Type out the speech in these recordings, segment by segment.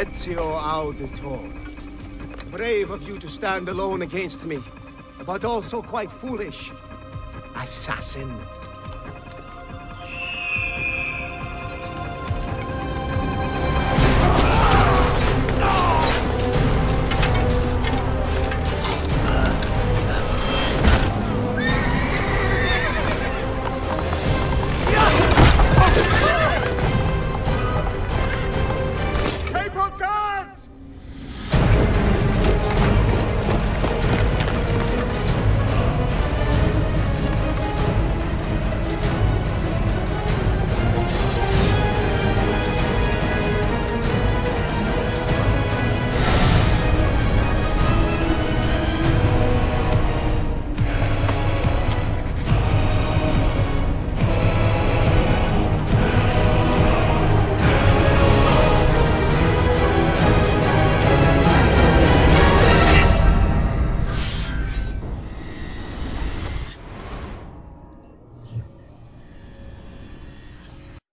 Ezio Auditore. Brave of you to stand alone against me, but also quite foolish. Assassin.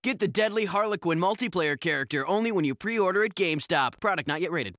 Get the deadly Harlequin multiplayer character only when you pre order at GameStop. Product not yet rated.